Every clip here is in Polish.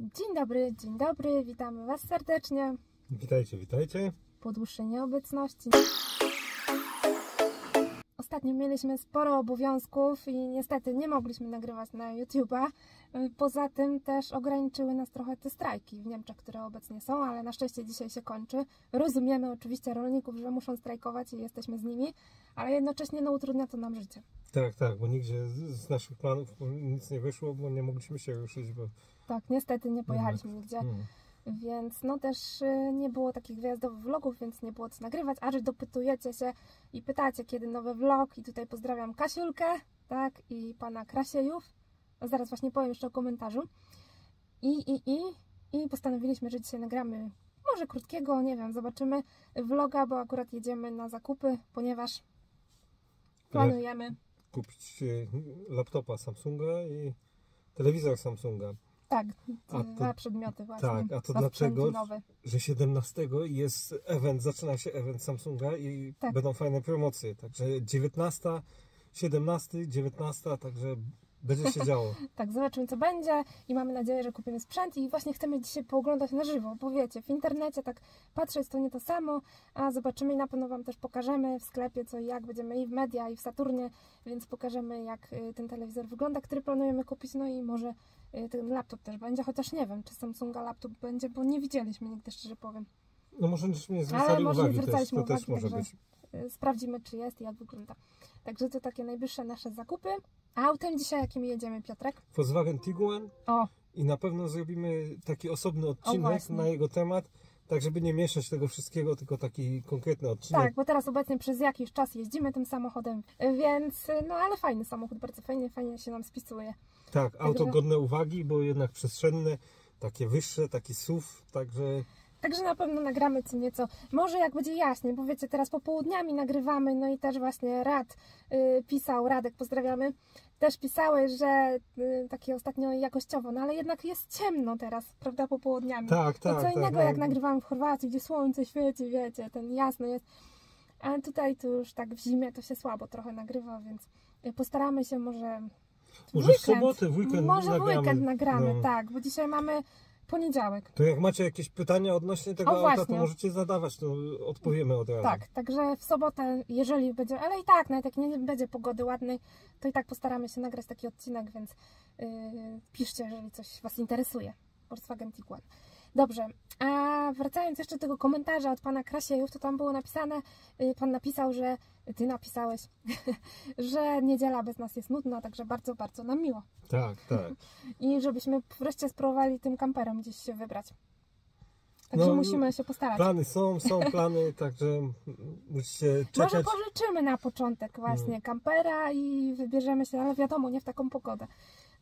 Dzień dobry, dzień dobry, witamy Was serdecznie Witajcie, witajcie. po dłuższej nieobecności. Ostatnio mieliśmy sporo obowiązków i niestety nie mogliśmy nagrywać na YouTube'a. Poza tym też ograniczyły nas trochę te strajki w Niemczech, które obecnie są, ale na szczęście dzisiaj się kończy. Rozumiemy oczywiście rolników, że muszą strajkować i jesteśmy z nimi, ale jednocześnie no, utrudnia to nam życie. Tak, tak, bo nigdzie z, z naszych planów nic nie wyszło, bo nie mogliśmy się ruszyć, bo... Tak, niestety nie pojechaliśmy nigdzie. Mm. Więc no też y, nie było takich wyjazdowych vlogów, więc nie było co nagrywać, a że dopytujecie się i pytacie, kiedy nowy vlog i tutaj pozdrawiam Kasiulkę, tak, i pana Krasiejów, no zaraz właśnie powiem jeszcze o komentarzu i, i, i, i postanowiliśmy, że dzisiaj nagramy może krótkiego, nie wiem, zobaczymy vloga, bo akurat jedziemy na zakupy, ponieważ planujemy, Kupić e, laptopa Samsunga i telewizor Samsunga. Tak, A dwa to- przedmioty właśnie, tak, a to dlaczego? Że 17 jest event, zaczyna się event Samsunga i Tak. będą fajne promocje. Także 19, 17, 19, także będzie się działo. Tak, zobaczymy co będzie i mamy nadzieję, że kupimy sprzęt i właśnie chcemy dzisiaj pooglądać na żywo, bo wiecie, w internecie tak patrzę, jest to nie to samo, a zobaczymy i na pewno Wam też pokażemy w sklepie co i jak, będziemy i w Media i w Saturnie, więc pokażemy jak y, ten telewizor wygląda, który planujemy kupić, no i może ten laptop też będzie, chociaż nie wiem, czy Samsunga laptop będzie, bo nie widzieliśmy nigdy, szczerze powiem. No może nie Ale może nie też, zwracaliśmy to też uwagi, może także- być. Y, Sprawdzimy, czy jest i jak wygląda. Także to takie najbliższe nasze zakupy. A autem dzisiaj jakim jedziemy, Piotrek? Volkswagen Tiguan O, i na pewno zrobimy taki osobny odcinek na jego temat, tak żeby nie mieszać tego wszystkiego, tylko taki konkretny odcinek. Tak, bo teraz obecnie przez jakiś czas jeździmy tym samochodem, więc no ale fajny samochód, bardzo fajnie, fajnie się nam spisuje. Tak, auto Także- godne uwagi, bo jednak przestrzenne, takie wyższe, taki SUV, także Także na pewno nagramy co nieco. Może jak będzie jaśniej, bo wiecie, teraz popołudniami nagrywamy, no i też właśnie Rad y, pisał, Radek pozdrawiamy, też pisałeś, że y, takie ostatnio jakościowo, no ale jednak jest ciemno teraz, prawda, popołudniami. tak, tak. co tak, innego no, jak nagrywamy w Chorwacji, gdzie słońce świeci, wiecie, ten jasno jest. Ale tutaj to już tak w zimie to się słabo trochę nagrywa, więc y, postaramy się może w Może w weekend, sobotę, w weekend Może w nagramy. weekend nagramy, No. tak, bo dzisiaj mamy poniedziałek. To jak macie jakieś pytania odnośnie tego O, auta, to możecie zadawać, to odpowiemy od razu. Tak, także w sobotę, jeżeli będzie, ale i tak, nawet jak nie będzie pogody ładnej, to i tak postaramy się nagrać taki odcinek, więc yy, piszcie, jeżeli coś Was interesuje. Volkswagen Tiguan. Dobrze, a wracając jeszcze do tego komentarza od pana Krasiejów, to tam było napisane, yy, pan napisał, że ty napisałeś, że niedziela bez nas jest nudna, także bardzo, bardzo nam miło. Tak, tak. I żebyśmy wreszcie spróbowali tym kamperem gdzieś się wybrać. Także No, musimy się postarać. Plany są, są plany, także musicie Może czekać. pożyczymy na początek właśnie kampera i wybierzemy się, ale wiadomo, nie w taką pogodę.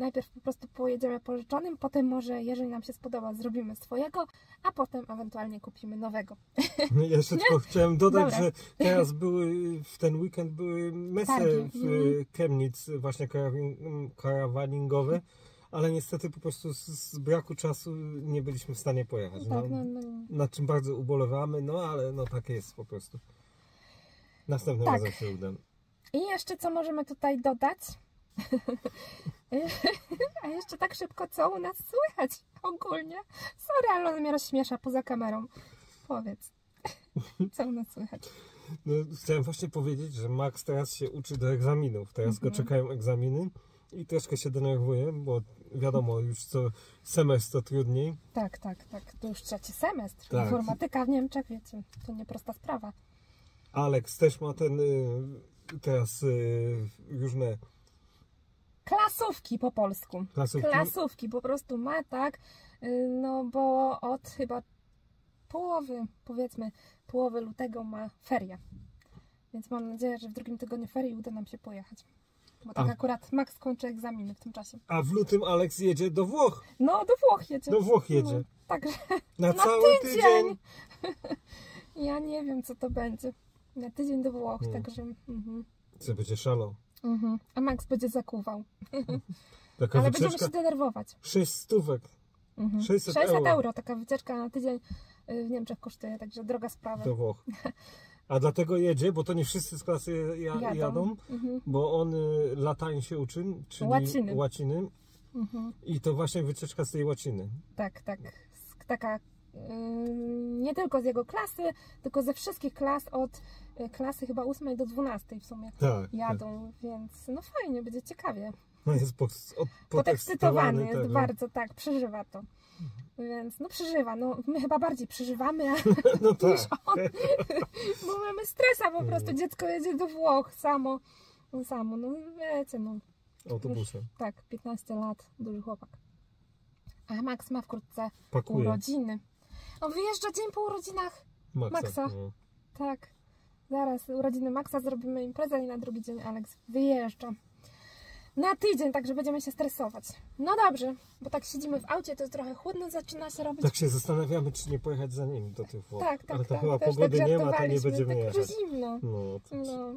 Najpierw po prostu pojedziemy pożyczonym, potem może, jeżeli nam się spodoba, zrobimy swojego, a potem ewentualnie kupimy nowego. Jeszcze tylko chciałem dodać, Dobra. że teraz były, w ten weekend były mesy Targi, w mhm. Chemnitz, właśnie karawaningowe, ale niestety po prostu z, z braku czasu nie byliśmy w stanie pojechać. Tak, no, no, no. Nad czym bardzo ubolewamy, no ale no tak jest po prostu. Następnym Tak. razem się uda. I jeszcze co możemy tutaj dodać? a jeszcze tak szybko, co u nas słychać ogólnie? Sorry, ale on mnie rozśmiesza poza kamerą. Powiedz, co u nas słychać? No, chciałem właśnie powiedzieć, że Max teraz się uczy do egzaminów. Teraz go Mhm. czekają egzaminy i troszkę się denerwuje, bo wiadomo, już co semestr to trudniej. Tak, tak, tak. To już trzeci semestr. Tak. Informatyka w Niemczech, wiecie, to nieprosta sprawa. Alex też ma ten y, teraz y, różne Klasówki po polsku. klasówki. Klasówki po prostu ma, tak? Y, No bo od chyba połowy, powiedzmy, połowy lutego ma ferie. Więc mam nadzieję, że w drugim tygodniu ferii uda nam się pojechać. Bo tak A. akurat Max kończy egzaminy w tym czasie. A w lutym Alex jedzie do Włoch. No, do Włoch jedzie. Do Włoch jedzie. No, także Na, na cały tydzień. tydzień. ja nie wiem, co to będzie. Na tydzień do Włoch, Hmm. także... Mhm. Co będzie szalał. Mhm. A Max będzie zakuwał. Taka Ale będziemy się denerwować. 6 stówek. Mhm. 600 600 euro. euro. Taka wycieczka na tydzień y, w Niemczech kosztuje, także droga sprawa. do Włoch. A dlatego jedzie, bo to nie wszyscy z klasy ja, Jadą. jadą, Mhm. bo on y, latań się uczy, czyli Łaciny. łaciny. Mhm. I to właśnie wycieczka z tej łaciny. Tak, tak. Taka nie tylko z jego klasy, tylko ze wszystkich klas od y, klasy chyba 8 do 12 w sumie Tak. tak. jadą, więc no fajnie, będzie ciekawie. No jest pod, od, Podekscytowany jest tak, no. bardzo, tak, przeżywa to. Więc no przeżywa, no my chyba bardziej przeżywamy, No tak. niż on, bo mamy stresa po prostu, dziecko jedzie do Włoch samo, no samo, no wiecie, no Autobusem. tak, 15 lat, duży chłopak. A Max ma wkrótce Pakuje. urodziny. On wyjeżdża dzień po urodzinach. Maxa. Maxa. No. Tak. Zaraz urodziny Maxa zrobimy imprezę i na drugi dzień Alex wyjeżdża. Na tydzień, także będziemy się stresować. No dobrze, bo tak siedzimy w aucie, to jest trochę chłodno zaczyna się robić. Tak się zastanawiamy, czy nie pojechać za nim do tych Włoch. tak, tak. Ale to tak. chyba Też pogody tak nie ma, to nie będziemy tak jechać. zimno. No, to... No.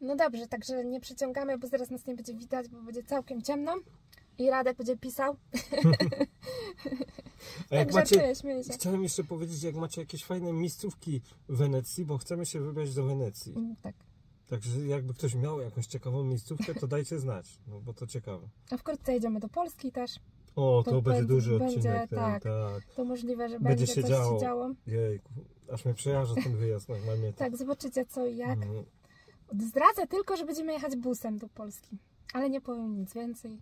no dobrze, także nie przeciągamy, bo zaraz nas nie będzie widać, bo będzie całkiem ciemno. I Radek będzie pisał. A jak tak macie, się. chciałem jeszcze powiedzieć, jak macie jakieś fajne miejscówki w Wenecji, bo chcemy się wybrać do Wenecji. Mm, Tak. Także jakby ktoś miał jakąś ciekawą miejscówkę, to dajcie znać, no bo to ciekawe. A wkrótce jedziemy do Polski też. O, to, To będzie będzie- duży będzie, odcinek. ten, tak. tak. To możliwe, że Będzie będzie, się coś działo. się działo. Jejku, aż mnie przejarza ten wyjazd normalnie. Tak, zobaczycie co i jak. Mhm. Zdradzę tylko, że będziemy jechać busem do Polski. Ale nie powiem nic więcej.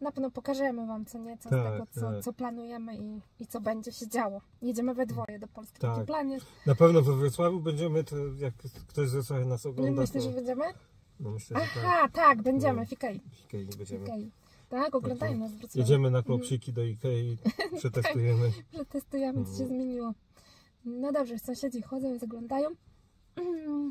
Na pewno pokażemy Wam co nieco z Tak, tego, co, tak. co planujemy i, i co będzie się działo. Jedziemy we dwoje do Polski. Taki Tak. plan jest. Na pewno we Wrocławiu będziemy, to jak ktoś z Wrocławia nas ogląda, myślę, to... że będziemy? No myślę, że tak. Aha, tak, będziemy. No. Fikej. Ikei będziemy. Fikej. Tak, oglądają nas w Wrocławiu. Jedziemy na klopsiki do Ikei, przetestujemy. Przetestujemy, co się Mhm. zmieniło. No dobrze, sąsiedzi chodzą i zaglądają.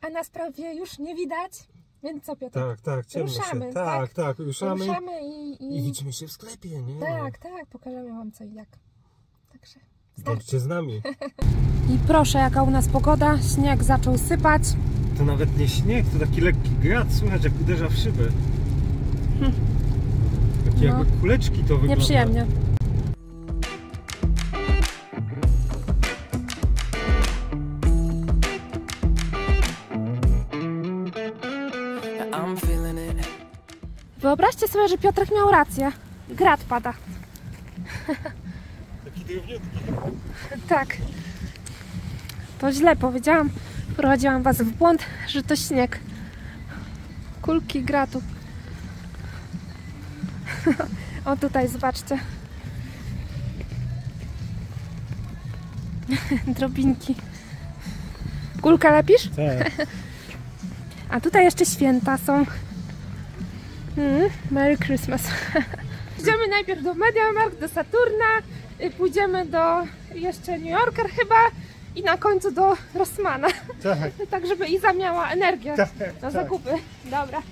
A nas prawie już nie widać. Więc co, Piotr? Tak, tak, ciemno Ruszamy, się. tak? Tak, tak, ruszamy. Ruszamy i, i... I widzimy się w sklepie, nie? Tak, tak, pokażemy Wam co i jak. Także Bądźcie z nami. I proszę, jaka u nas pogoda. Śnieg zaczął sypać. To nawet nie śnieg, to taki lekki grad, słychać jak uderza w szybę. Takie No. jakby kuleczki to wygląda. Nieprzyjemnie. Wyobraźcie sobie, że Piotrek miał rację. Grad pada. Taki. Tak. To źle powiedziałam. Wprowadziłam Was w błąd, że to śnieg. Kulki gratu. o tutaj, zobaczcie. Drobinki. Kulkę lepisz? Tak. A tutaj jeszcze święta są. Mm, Merry Christmas. Idziemy najpierw do MediaMarkt, do Saturna, y, pójdziemy do jeszcze New Yorker chyba i na końcu do Rossmana. Tak. Tak, żeby Iza miała energię Tak, na tak. zakupy. Dobra,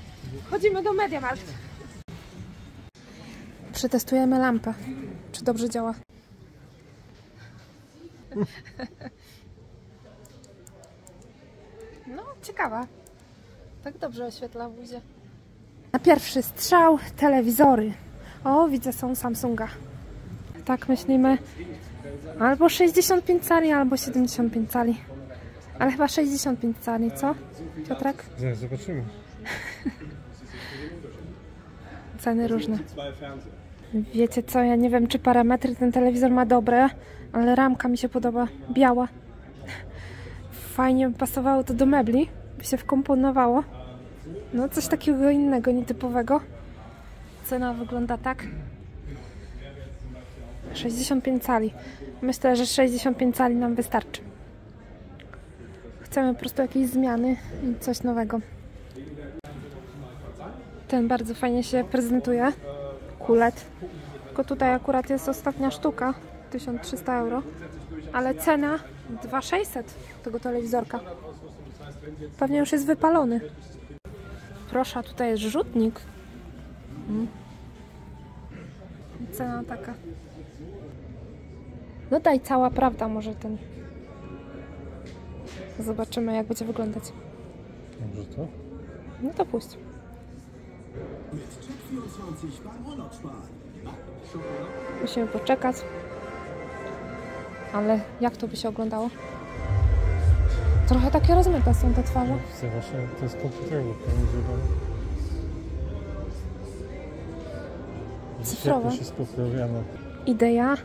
chodzimy do MediaMarkt. Przetestujemy lampę, czy dobrze działa. No, ciekawa. Tak dobrze oświetla w buzie. Na pierwszy strzał telewizory. O, widzę, są Samsunga. Tak myślimy. Albo 65 cali, albo 75 cali. Ale chyba 65 cali, co? Piotrek? Zaraz zobaczymy. Ceny różne. Wiecie co, ja nie wiem czy parametry ten telewizor ma dobre, ale ramka mi się podoba, biała. Fajnie by pasowało to do mebli, by się wkomponowało. No coś takiego innego, nietypowego. Cena wygląda tak. 65 cali. Myślę, że 65 cali nam wystarczy. Chcemy po prostu jakiejś zmiany i coś nowego. Ten bardzo fajnie się prezentuje. Kulet. Tylko tutaj akurat jest ostatnia sztuka. 1300 euro. Ale cena 2600 tego telewizorka. Pewnie już jest wypalony. Proszę, a tutaj jest rzutnik. Mm. Cena taka. No daj cała prawda może ten. Zobaczymy jak będzie wyglądać. Dobrze to? No to puść. Musimy poczekać. Ale jak to by się oglądało? Trochę takie rozmyte są te twarze. Widzę właśnie, to jest używam. cyfrowe. Jest poprawiana. Idea,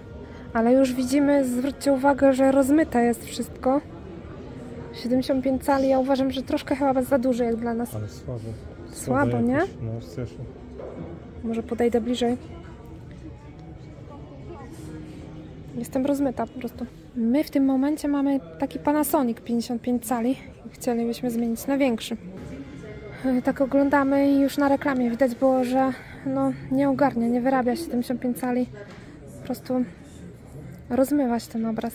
ale już widzimy, zwróćcie uwagę, że rozmyte jest wszystko. 75 cali, ja uważam, że troszkę chyba za duży jak dla nas. Ale słabo. Słabo, Słaba nie? No, strasznie. Może podejdę bliżej. Jestem rozmyta po prostu. My w tym momencie mamy taki Panasonic 55 cali. Chcielibyśmy zmienić na większy. E, Tak oglądamy i już na reklamie widać było, że no, nie ogarnia, nie wyrabia 75 cali. Po prostu rozmywać ten obraz.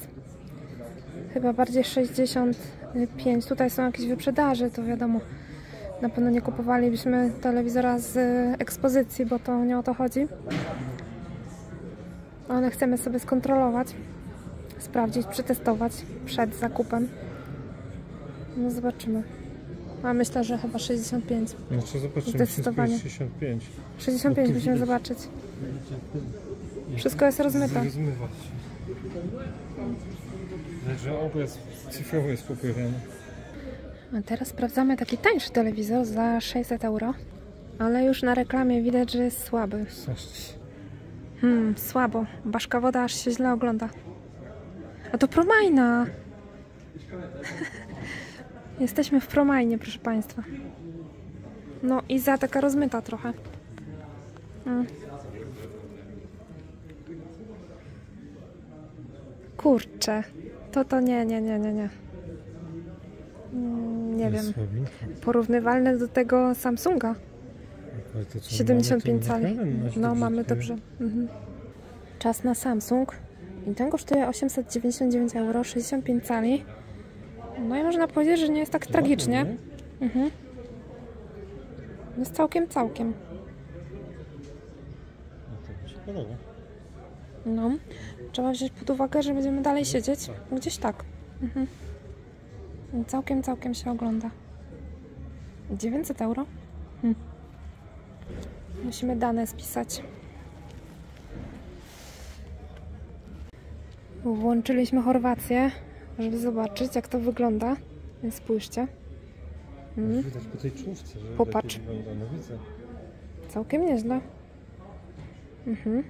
Chyba bardziej 65. Tutaj są jakieś wyprzedaże, to wiadomo. Na pewno nie kupowalibyśmy telewizora z e, ekspozycji, bo to nie o to chodzi. Ale chcemy sobie skontrolować, sprawdzić, przetestować przed zakupem. No zobaczymy. A myślę, że chyba 65. Znaczy zobaczymy, Zdecydowanie. wszystko jest 65. 65 No tu musimy widać. zobaczyć. Wszystko jest rozmyte. Rozmywać się. Widać, że obraz cyfrowy jest poprawiany. A teraz sprawdzamy taki tańszy telewizor za 600 euro. Ale już na reklamie widać, że jest słaby. Hmm, słabo. Baszka woda aż się źle ogląda. A to promajna! Jesteśmy w promajnie, proszę Państwa. No i za taka rozmyta trochę. Mm. Kurczę. To to nie, nie, nie, nie, nie. Mm, Nie wiem. Porównywalne do tego Samsunga. Ale to co, 75 mamy cali. No, mamy dobrze. Mhm. Czas na Samsung. I ten kosztuje 899 euro, 65 cali. No i można powiedzieć, że nie jest tak tragicznie. Nie? Mhm. Jest całkiem, całkiem. No. No. Trzeba wziąć pod uwagę, że będziemy dalej siedzieć. Gdzieś tak. Mhm. Całkiem, całkiem się ogląda. 900 euro? Hm. Musimy dane spisać. Włączyliśmy Chorwację, żeby zobaczyć, jak to wygląda. Więc spójrzcie. Mhm. Widać po tej czołówce, że Popatrz. wygląda. No widzę. Całkiem nieźle. Mhm.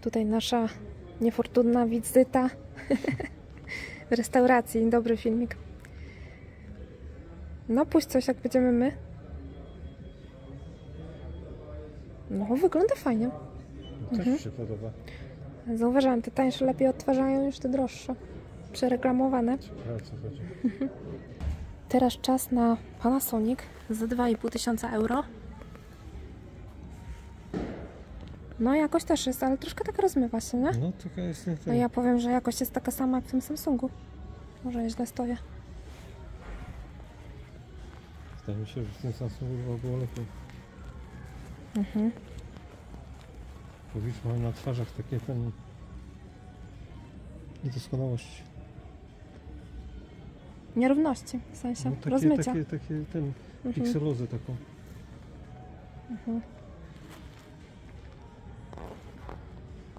Tutaj nasza niefortunna wizyta w restauracji. Dobry filmik. No, puść coś, jak będziemy my. No, wygląda fajnie. Też Mhm. się podoba. Zauważyłam, te tańsze lepiej odtwarzają niż te droższe. Przereklamowane. Teraz czas na Panasonic za 2,5 tysiąca euro. No jakość też jest, ale troszkę tak rozmywa się, nie? No taka jest nie ten. ja powiem, że jakość jest taka sama jak w tym Samsungu. Może ja źle stoję. Wydaje mi się, że w tym Samsungu było lepiej. Mhm. Powiedzmy mają na twarzach takie ten... Niedoskonałości. Nierówności, w sensie No, takie, rozmycia. takie, takie ten Mhm. pikselozę taką. Mhm.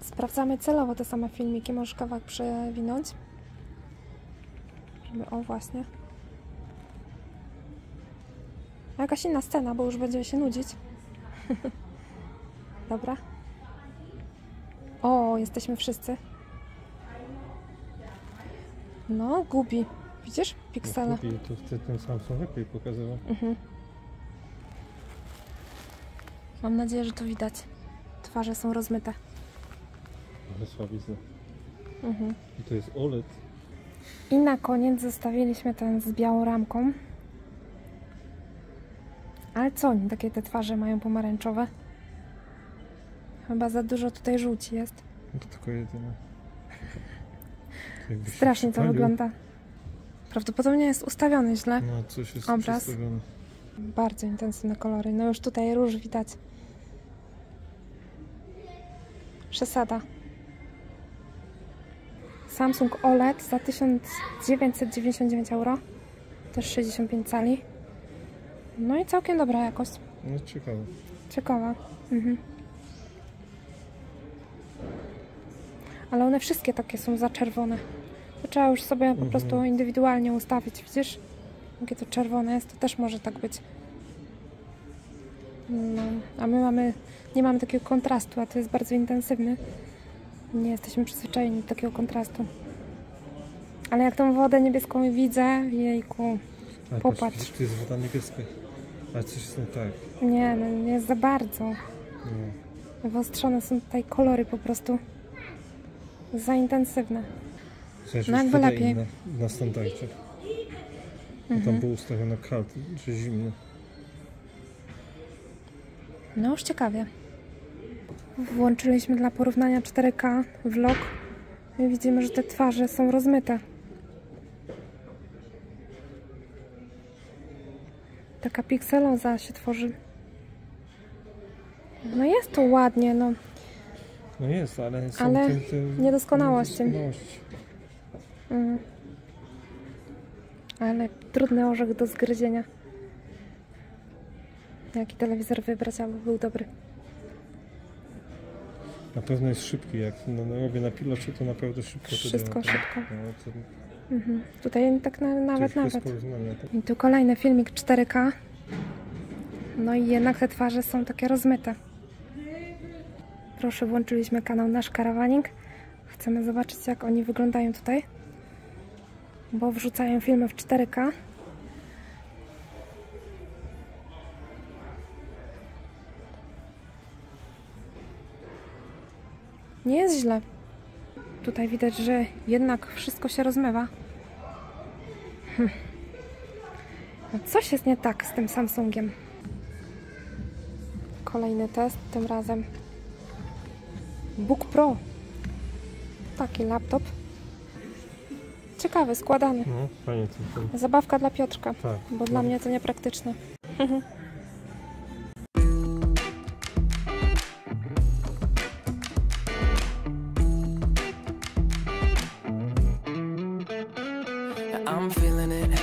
Sprawdzamy celowo te same filmiki. Możesz kawałek przewinąć. Żeby, o właśnie. Jakaś inna scena, bo już będzie się nudzić. Dobra. O, jesteśmy wszyscy. No, gubi. Widzisz? Piksele. I to wtedy ten Samsung lepiej pokazywał. Mhm. Mam nadzieję, że to widać. Twarze są rozmyte. Ale słabizna. Mhm. I to jest OLED. I na koniec zostawiliśmy ten z białą ramką. Ale co oni takie te twarze mają pomarańczowe? Chyba za dużo tutaj żółci jest. No to tylko jedyne. Jakby się Strasznie to wygląda. Prawdopodobnie jest ustawiony źle. No coś jest Obraz. Bardzo intensywne kolory. No już tutaj róż widać. Przesada. Samsung OLED za 1999 euro. Też 65 cali. No i całkiem dobra jakość. No ciekawe. Ciekawa. Mhm. Ale one wszystkie takie są zaczerwone. To trzeba już sobie po Mhm. prostu indywidualnie ustawić. Widzisz? Jakie to czerwone jest, to też może tak być. No, a my mamy, nie mamy takiego kontrastu, a to jest bardzo intensywny. Nie jesteśmy przyzwyczajeni do takiego kontrastu. Ale jak tą wodę niebieską widzę, jejku, Ale Popatrz. Patrz, tu jest woda niebieska. Ale coś jest nie tak. nie, no nie jest za bardzo. No. Wyostrzone są tutaj kolory po prostu. Za intensywne. W sensie No jakby lepiej. na standardzie. Mhm. Tam było ustawione kalt, czy zimno. No już ciekawie. Włączyliśmy dla porównania 4K vlog i widzimy, że te twarze są rozmyte. Taka pikseloza się tworzy. No jest to ładnie, no. No jest, ale są Ale te, te niedoskonałości. niedoskonałości. Mm. Ale trudny orzech do zgryzienia. Jaki telewizor wybrać, aby był dobry. Na pewno jest szybki, jak no, no, robię na pilocie, to naprawdę szybko to Wszystko działa. szybko. No, to, Mhm. Tutaj tak na, to nawet, bez nawet. porównania. Tak? I tu kolejny filmik 4K. No i jednak te twarze są takie rozmyte. Proszę, włączyliśmy kanał Nasz Karawaning. Chcemy zobaczyć, jak oni wyglądają tutaj. Bo wrzucają filmy w 4K. Nie jest źle. Tutaj widać, że jednak wszystko się rozmywa. No coś jest nie tak z tym Samsungiem. Kolejny test, tym razem Book Pro. Taki laptop. Ciekawy, składany. No, fajnie Zabawka dla Piotrka, tak. bo dla mnie to niepraktyczne. I'm feeling it.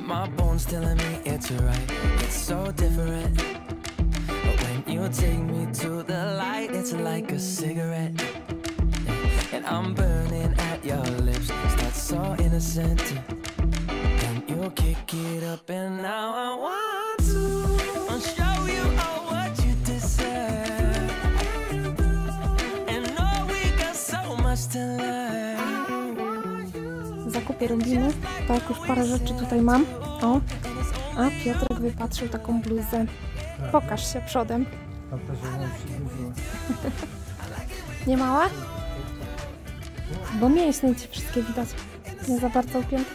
My bones telling me it's right. It's so different. But when you take me to the light, it's like a cigarette. And I'm burning at your lips. Start so innocent. You kick it up, and now I want to show you all what you deserve. And know we got so much to learn. Tak, już parę rzeczy tutaj mam. O, a Piotrek wypatrzył taką bluzę. Pokaż się przodem. Nie mała? Bo mięśnie ci wszystkie widać. Nie za bardzo upięte.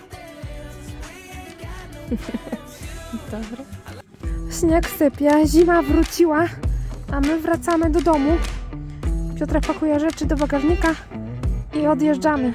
Dobra. Śnieg sypie, zima wróciła, a my wracamy do domu. Piotrek pakuje rzeczy do bagażnika i odjeżdżamy.